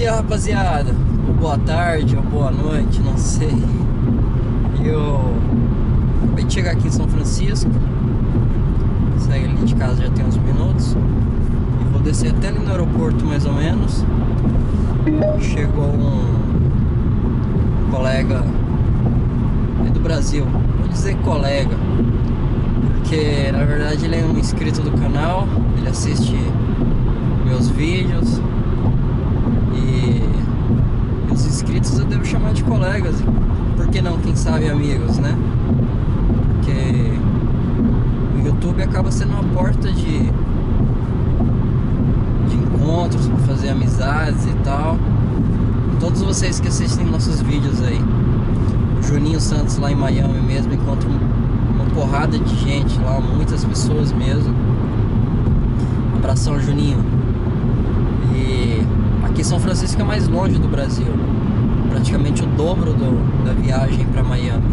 dia, rapaziada. Ou boa tarde, ou boa noite, não sei. Eu acabei de chegar aqui em São Francisco. Saí ali de casa já tem uns minutos. E vou descer até ali no aeroporto mais ou menos. Chegou um colega é do Brasil. Vou dizer colega. Porque na verdade ele é um inscrito do canal. Ele assiste meus vídeos. E os inscritos eu devo chamar de colegas. Por que não, quem sabe, amigos, né? Porque o YouTube acaba sendo uma porta de, de encontros, para fazer amizades e tal. Todos vocês que assistem nossos vídeos aí. O Juninho Santos lá em Miami mesmo encontra uma porrada de gente lá, muitas pessoas mesmo. Abração, Juninho. E aqui São Francisco é mais longe do Brasil, praticamente o dobro do, da viagem para Miami.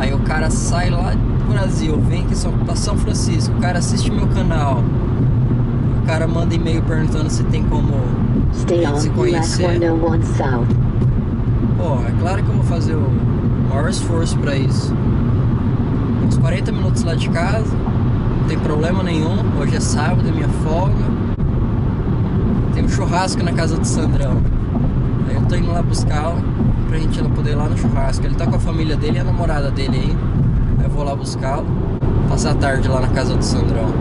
Aí o cara sai lá do Brasil, vem aqui para São Francisco, o cara assiste meu canal, o cara manda e-mail perguntando se tem como Stay on se conhecer. 101 South. Pô, é claro que eu vou fazer o maior esforço pra isso. Uns 40 minutos lá de casa, não tem problema nenhum. Hoje é sábado, é minha folga. Tem um churrasco na casa do Sandrão. Tô indo lá buscá-lo pra gente poder ir lá no churrasco. Ele tá com a família dele e a namorada dele. Aí eu vou lá buscá-lo. Passar a tarde lá na casa do Sandrão.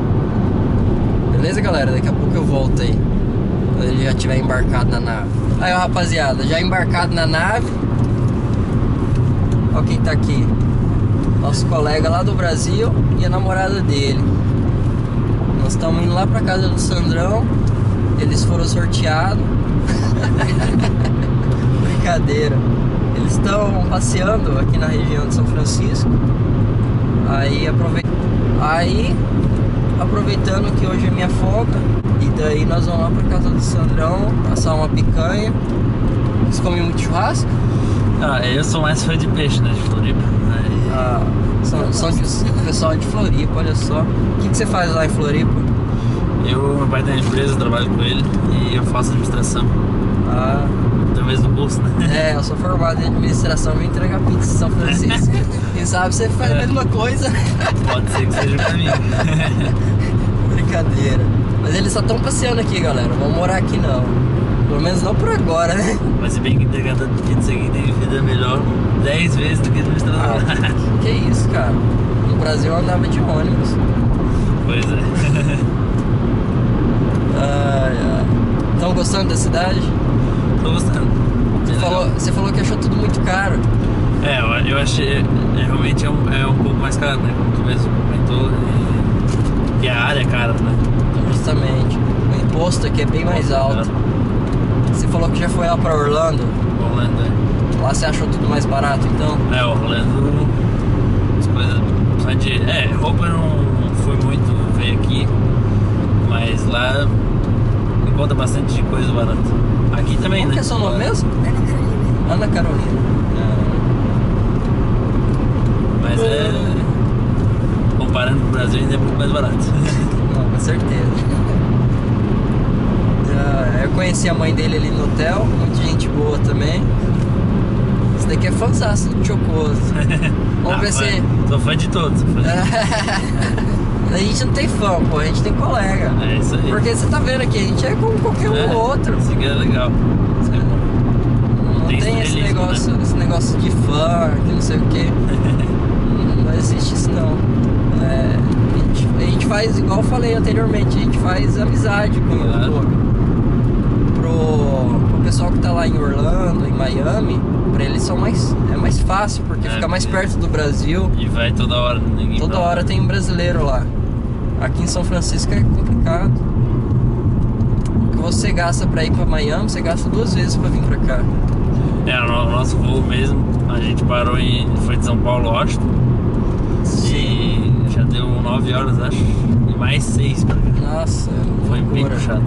Beleza, galera? Daqui a pouco eu volto aí. Quando ele já tiver embarcado na nave. Aí, ó, rapaziada, já embarcado na nave. Ó quem tá aqui. Nosso colega lá do Brasil e a namorada dele. Nós estamos indo lá pra casa do Sandrão. Eles foram sorteados. Brincadeira. Eles estão passeando aqui na região de São Francisco. Aí aproveita. Aí aproveitando que hoje é minha folga. E daí nós vamos lá pra casa do Sandrão, assar uma picanha. Vocês comem muito churrasco? Ah, eu sou mais fã de peixe, né? De Floripa. Aí, Ah, são, são de, pessoal de Floripa, olha só. O que, que você faz lá em Floripa? eu, meu pai tem uma empresa, trabalho com ele e eu faço administração. Ah, Talvez no bolso, né? é, eu sou formado em administração e vou entregar pizza em São Francisco. Quem sabe você faz a mesma coisa. Pode ser que seja o caminho. Brincadeira. Mas eles só estão passeando aqui, galera. Não vão morar aqui não. Pelo menos não por agora, né? Mas se bem que entregador de pizza aqui tem vida melhor 10 vezes do que administrador. Ah, que isso, cara. No Brasil eu andava de ônibus. pois é. Ai, ai. Estão gostando da cidade? Tô gostando. Você falou, você falou que achou tudo muito caro. É, eu, eu achei. É, realmente é um, é um pouco mais caro, né? Como tu mesmo comentou. E, e a área é cara, né? Justamente. O imposto aqui é bem mais alto. Você falou que já foi lá pra Orlando. Orlando, é. Lá você achou tudo mais barato, então? É, Orlando, as coisas. Só de. É, roupa não foi muito ver aqui, mas lá bastante coisa barata. Aqui também, Como né? que é seu nome mesmo? Ana Carolina. Mas é. Comparando com o Brasil, ainda é muito mais barato. Não, com certeza. Eu conheci a mãe dele ali no hotel, muita gente boa também. Esse daqui é fãzaço do Chocoso. Vamos Ah, ver fã- se. Sou fã de todos. fã de- A gente não tem fã, pô, a gente tem colega. É isso aí. Porque você tá vendo aqui, a gente é como qualquer um É, ou outro. Isso aqui é legal. Isso aqui é bom. Não Tem tem, esse negócio, né? esse negócio de fã, que não sei o que. não existe isso não. É, a, gente, a gente faz, igual eu falei anteriormente, a gente faz amizade com o Claro. YouTube. Pro, pro pessoal que tá lá em Orlando, em Miami, pra eles são mais, é mais fácil, porque É, fica mais perto do Brasil. E vai toda hora, ninguém Toda pra hora tem um brasileiro lá. Aqui em São Francisco é complicado. O que você gasta pra ir pra Miami, você gasta duas vezes pra vir pra cá. É, o no- nosso voo mesmo, a gente parou em. Foi de São Paulo, Washington. E já deu 9 horas, acho. E mais 6 pra cá. Nossa, Foi bem puxado.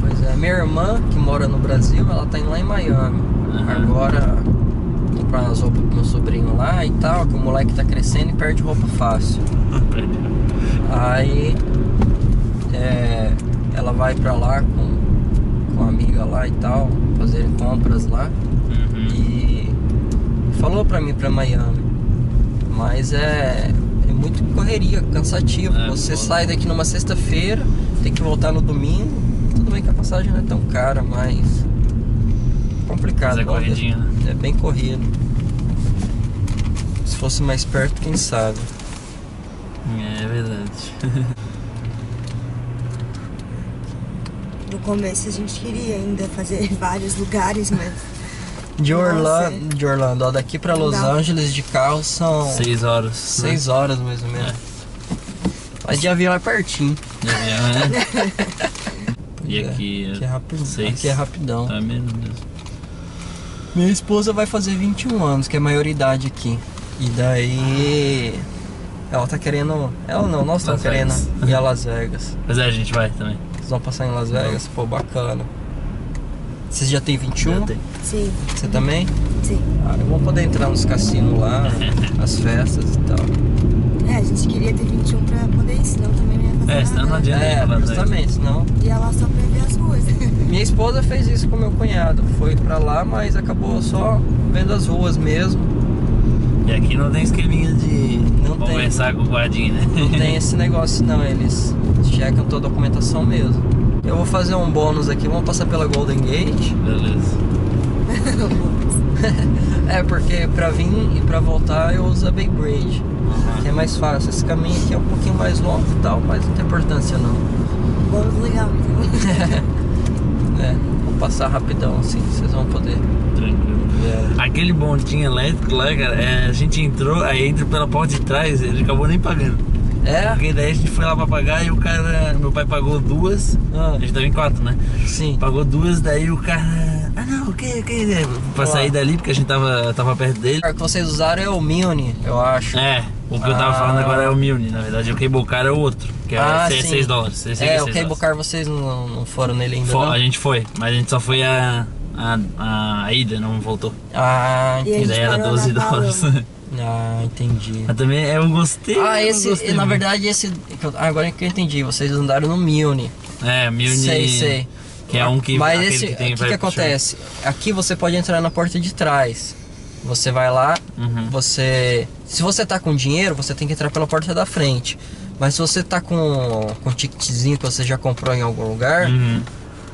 Pois é, minha irmã, que mora no Brasil, ela tá indo lá em Miami. Aham. Agora, comprar umas roupas pro meu sobrinho lá e tal, que o moleque tá crescendo e perde roupa fácil. Aí, é, ela vai pra lá com, com a amiga lá e tal, fazer compras lá. Uhum. E falou pra mim pra Miami. Mas é, é muito correria, cansativo. É, Você sai daqui numa sexta-feira, tem que voltar no domingo. Tudo bem que a passagem não é tão cara, mas. Complicado. Mas é corridinho, né? É bem corrido. Se fosse mais perto, quem sabe. É verdade. No começo a gente queria ainda fazer vários lugares, mas De. Orlando, de Orlando, ó, daqui pra Los. Angeles de carro são Seis horas. seis horas mais ou menos. Mas de avião é pertinho. De avião, né? E É, aqui, Aqui é, rapidão. seis. aqui é rapidão. Tá menos mesmo. Minha esposa vai fazer 21 anos, que é maioridade aqui. E daí. Ela tá querendo. Ela não, nós estamos querendo ir a Las Vegas. Mas é, a gente vai também. Vocês vão passar em Las Vegas? Pô, bacana. Vocês já tem 21? Já tem. sim, Você também? sim. Ah, eu vou poder entrar nos cassinos lá, as festas e tal. É, a gente queria ter 21 pra poder ir, senão também não ia fazer É, senão não adianta. É, justamente, senão. Ia lá só pra ver as ruas. Minha esposa fez isso com meu cunhado. Foi pra lá, mas acabou só vendo as ruas mesmo. E aqui não tem esqueminha de Não tem. conversar com o guardinha, né? Não tem esse negócio não, eles checam toda a documentação mesmo. Eu vou fazer um bônus aqui, vamos passar pela Golden Gate. Beleza. É, porque pra vir e pra voltar eu uso a Bay Bridge, que é mais fácil. Esse caminho aqui é um pouquinho mais longo e tal, mas não tem importância não. Bônus legal, então. É, vou passar rapidão assim, vocês vão poder. Tranquilo. É. Aquele bondinho elétrico lá, cara, é, a gente entrou, aí entra pela porta de trás, ele acabou nem pagando. É? Porque daí a gente foi lá pra pagar e o cara, meu pai pagou duas, Ah, a gente tava em quatro, né? sim. Pagou duas, daí o cara. Não, o que, o que? Pra sair dali, porque a gente tava, tava perto dele. O que vocês usaram é o Muni, eu acho. É, o que eu tava Ah. falando agora é o Milne, na verdade. O Cable Car é o outro, que é Ah, 6 sim. dólares. Esse aqui É, o seis Cable dólares. Car vocês não, não foram nele ainda Fo- não? A gente foi, mas a gente só foi a, a, a ida, não voltou. Ah, E a E entendi. daí era parou 12 na dólares. Ah, entendi. Mas também eu gostei. Ah, esse, gostei na muito. verdade, esse. Agora que eu entendi, vocês andaram no Muni. É, Milne. Sei, sei. Que é um que. Mas esse, que o tem que, que vai- acontece? Aqui você pode entrar na porta de trás. Você vai lá, Uhum. você. Se você tá com dinheiro, você tem que entrar pela porta da frente. Mas se você tá com, com um ticketzinho que você já comprou em algum lugar, Uhum.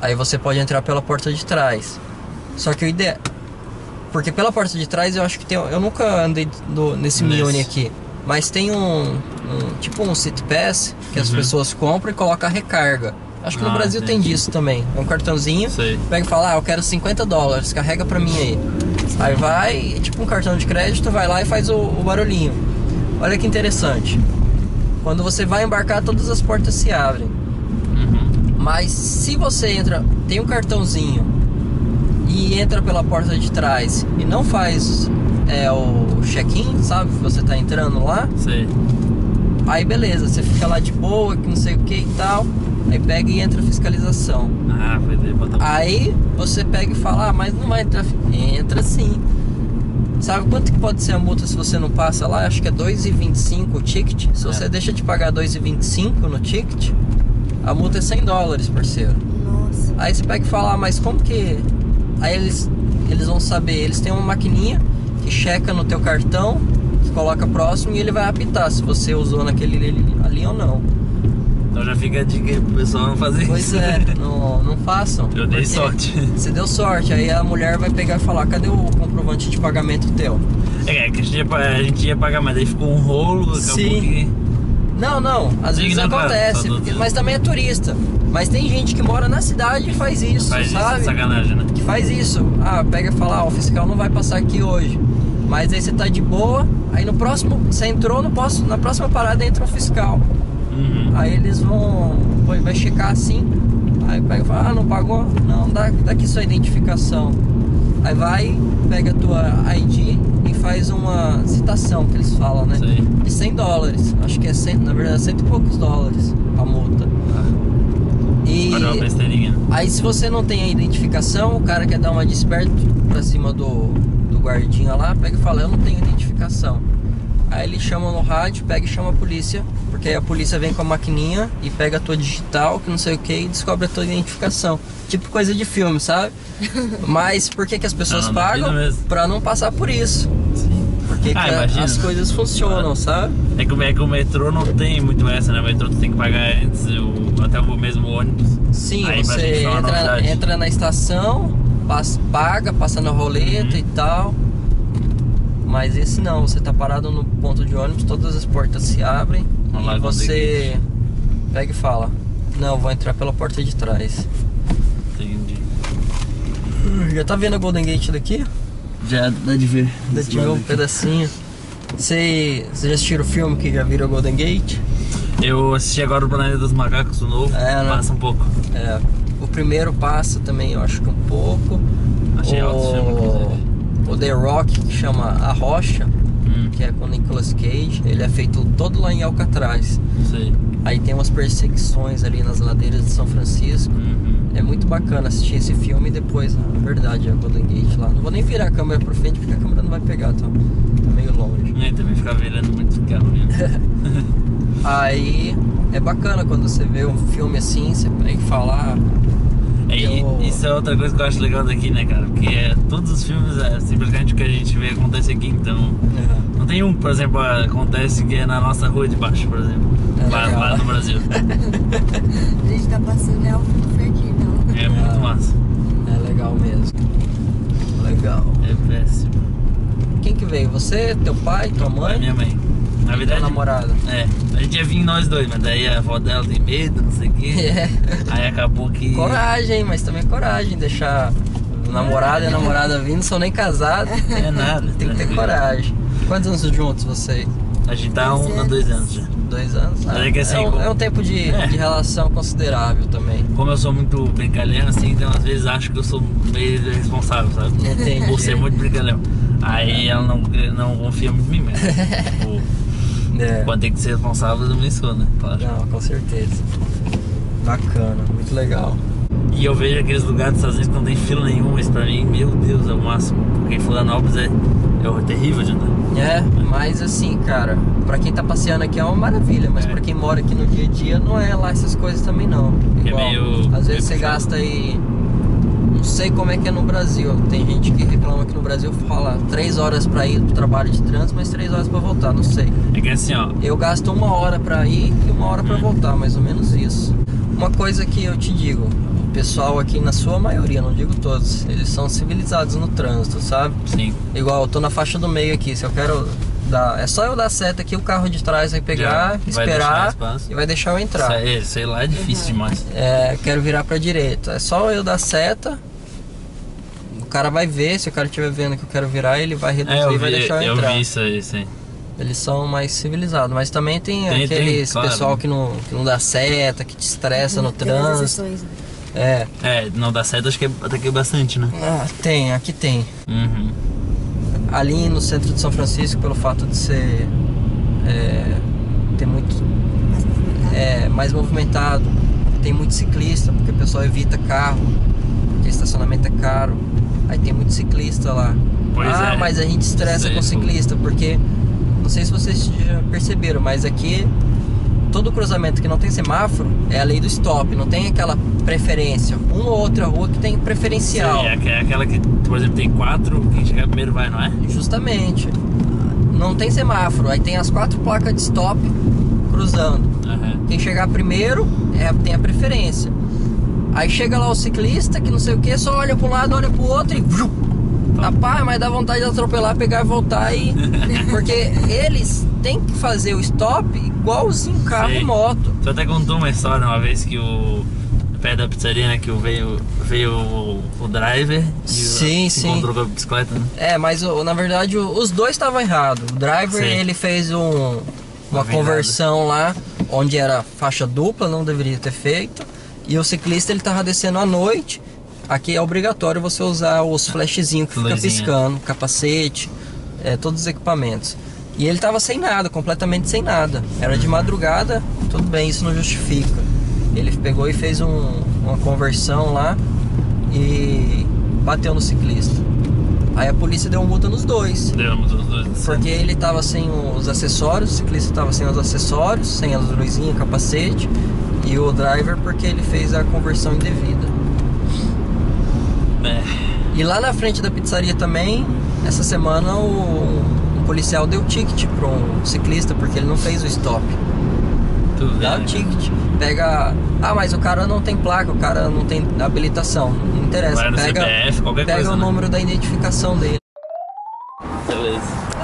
aí você pode entrar pela porta de trás. Só que o ideia. Porque pela porta de trás eu acho que tem. Eu nunca andei no- nesse Nesse. Mione aqui. Mas tem um, um- Tipo um City Pass que as Uhum. pessoas compram e colocam a recarga. Acho que no Ah, Brasil tem entendi. disso também. É um cartãozinho. Sei. Pega e fala, ah, eu quero 50 dólares, carrega pra mim aí. Aí vai, é tipo um cartão de crédito, vai lá e faz o, o barulhinho. Olha que interessante. Quando você vai embarcar, todas as portas se abrem. Uhum. Mas se você entra, tem um cartãozinho e entra pela porta de trás e não faz é, o check-in, sabe? Você tá entrando lá, Sei. aí beleza, você fica lá de boa, que não sei o que e tal. Aí pega e entra a fiscalização. Ah, foi daí botar. Aí você pega e fala, ah, mas não vai entrar. Entra sim. Sabe quanto que pode ser a multa se você não passa lá? Acho que é 2,25 o ticket. Se É. você deixa de pagar 2,25 no ticket, a multa é 100 dólares, parceiro. Nossa. Aí você pega e fala, ah, mas como que. Aí eles, eles vão saber, eles têm uma maquininha que checa no teu cartão, que coloca próximo e ele vai apitar se você usou naquele ali, ali ou não. Então já fica a dica aí pro pessoal não fazer Pois isso. é, não, não façam. Eu dei sorte. Você deu sorte, aí a mulher vai pegar e falar, cadê o comprovante de pagamento teu? É, que a gente, ia, a gente ia pagar, mas daí ficou um rolo, acabou Sim. que. Não, não, às vezes não, claro, acontece, só tô porque- mas também é turista. Mas tem gente que mora na cidade e faz isso, Faz isso, sabe? sacanagem, né? que faz isso. Ah, pega e fala, ah, o fiscal não vai passar aqui hoje. Mas aí você tá de boa, aí no próximo, você entrou no próximo, na próxima parada entra o fiscal. Uhum. Aí eles vão, vai checar assim, aí pega e fala, ah, não pagou? Não, dá, dá aqui sua identificação. Aí vai, pega a tua ID e faz uma citação que eles falam, né? Sei. De 100 dólares. Acho que é 100, na verdade, é cento e poucos dólares a multa. E Olha uma besteirinha. né? aí se você não tem a identificação, o cara quer dar uma desperto pra cima do, do guardinha lá, pega e fala, eu não tenho identificação. Aí ele chama no rádio, pega e chama a polícia, porque aí a polícia vem com a maquininha e pega a tua digital, que não sei o que, e descobre a tua identificação. Tipo coisa de filme, sabe? Mas por que, que as pessoas Não, não, pagam? Pra não passar por isso. Sim. Porque Ah, que a- as coisas funcionam, sabe? É que, o- é que o metrô não tem muito essa, né? O metrô tu tem que pagar antes o, até o mesmo ônibus. Sim, Aí você entra, entra na estação, passa- paga, passa na roleta Uhum. e tal. Mas esse não, você tá parado no ponto de ônibus, todas as portas se abrem e você pega e fala: Não, vou entrar pela porta de trás. Entendi. Já tá vendo a Golden Gate daqui? Já dá de ver. Dá de ver um pedacinho. Você, você já assistiu o filme que já vira Golden Gate? Eu assisti agora o Planeta dos Macacos, o novo. É, né? Passa um pouco. É, o primeiro passa também, eu acho que um pouco. Achei alto esse filme, inclusive. O The Rock, que chama A Rocha, Hum, que é com o Nicolas Cage, ele é feito todo lá em Alcatraz. sei. Aí tem umas perseguições ali nas ladeiras de São Francisco. Uhum. É muito bacana assistir esse filme e depois, na verdade, a Golden Gate lá. Não vou nem virar a câmera pra frente porque a câmera não vai pegar, tá, tá meio longe. E também ficar virando muito carro mesmo. Aí é bacana quando você vê um filme assim, você pega e fala, ah, É, e Eu- Isso é outra coisa que eu acho legal daqui, né, cara? Porque é, todos os filmes, é, simplesmente o que a gente vê acontece aqui, então. é, Não tem um, por exemplo, ah, acontece que é na nossa rua de baixo, por exemplo. É lá, lá no Brasil. A gente tá passando, é o filme aqui, não. É muito massa. é legal mesmo. Legal. É péssimo. Quem que veio? Você, teu pai, tua É mãe? minha mãe. Na verdade. namorada? É, a gente ia vir nós dois, mas daí a avó dela tem medo, não sei o quê. É. Aí acabou que. Coragem, mas também coragem. Deixar o namorado e a namorada vindo, não são nem casados. É nada. Tem que ter coragem. Quantos anos juntos vocês? A gente tá há um, Dois anos já. Dois anos? Ah, é que assim, um, como- é um tempo de, É. de relação considerável também. Como eu sou muito brincalhão, assim, então às vezes acho que eu sou meio irresponsável, sabe? Entendi. Por ser muito brincalhão. Aí ela não, não confia muito em mim mesmo. tipo, É. quando tem que ser responsável, também sou, né? Claro. Não, com certeza. Bacana, muito legal. E eu vejo aqueles lugares Estados Unidos que não tem fila nenhuma, isso pra mim, meu Deus, é o máximo. Porque Florianópolis é, é terrível de andar. É, mas assim, cara, pra quem tá passeando aqui é uma maravilha, mas É. pra quem mora aqui no dia a dia não é lá essas coisas também não. É Igual, meio- às meio vezes você puxado. gasta aí. Não sei como é que é no Brasil. Tem gente que reclama que no Brasil fala três horas pra ir pro trabalho de trânsito, mas três horas pra voltar, não sei. É que assim, ó, Eu gasto uma hora pra ir e uma hora pra Hum. voltar, mais ou menos isso. Uma coisa que eu te digo, o pessoal aqui, na sua maioria, não digo todos, eles são civilizados no trânsito, sabe? sim. Igual, eu tô na faixa do meio aqui, se eu quero dar. É só eu dar seta aqui, o carro de trás vai pegar, Já esperar e vai deixar eu entrar. Sei, sei lá, é difícil demais. É, quero virar pra direita. É só eu dar seta. O cara vai ver, se o cara estiver vendo que eu quero virar, ele vai reduzir É, eu e vai vi, deixar eu eu entrar. vi isso aí, sim. Eles são mais civilizados, mas também tem, Tem, aqueles tem, claro. pessoal que não, que não dá seta, que te estressa no Tem trânsito. né? É. É, não dá certo, acho que é, até que é bastante, né? Ah, tem, aqui tem. Uhum. Ali no centro de São Francisco, pelo fato de ser. É, ter muito Mais movimentado. é, mais movimentado. Tem muito ciclista, porque o pessoal evita carro, porque estacionamento é caro. Aí tem muito ciclista lá. Pois ah, é. mas a gente estressa com ciclista, porque não sei se vocês já perceberam, mas aqui todo cruzamento que não tem semáforo é a lei do stop, não tem aquela preferência. Uma ou outra rua que tem preferencial. Sim, é é aquela que, por exemplo, tem quatro, quem chegar primeiro vai, não é? Justamente. Não tem semáforo, aí tem as quatro placas de stop cruzando. Aham. Quem chegar primeiro é, tem a preferência. Aí chega lá o ciclista que não sei o que, só olha para um lado, olha para o outro e. Rapaz, mas dá vontade de atropelar, pegar e voltar e. Porque eles têm que fazer o stop igualzinho carro Sei. e moto. Tu até contou uma história uma vez que o. Perto da pizzaria, né? Que o- veio, veio o, o driver e o- Sim, se sim. encontrou com a bicicleta, né? É, mas o- na verdade o- os dois estavam errados. O driver ele fez um, uma Uma conversão lá onde era faixa dupla, não deveria ter feito. E o ciclista ele tava descendo à noite. Aqui é obrigatório você usar os flashzinhos que fica piscando, capacete, é, todos os equipamentos. E ele tava sem nada, completamente sem nada. Era de madrugada, tudo bem, isso não justifica. Ele pegou e fez um- uma conversão lá e bateu no ciclista. Aí a polícia deu multa nos dois. Demos os dois. Porque ele tava sem os acessórios, o ciclista tava sem os acessórios, sem as luzinhas, capacete. E o driver porque ele fez a conversão indevida. É, E lá na frente da pizzaria também, essa semana o, um policial deu ticket para um ciclista porque ele não fez o stop. tu. Dá o né? ticket. Pega. Ah, mas o cara não tem placa, o cara não tem habilitação. Não interessa. Pega CPF, pega coisa. o né? número da identificação dele. Beleza.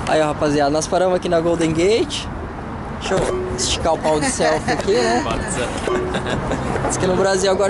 Aí, ó, rapaziada, nós paramos aqui na Golden Gate. Deixa eu esticar o pau de selfie aqui, né? Diz que no Brasil agora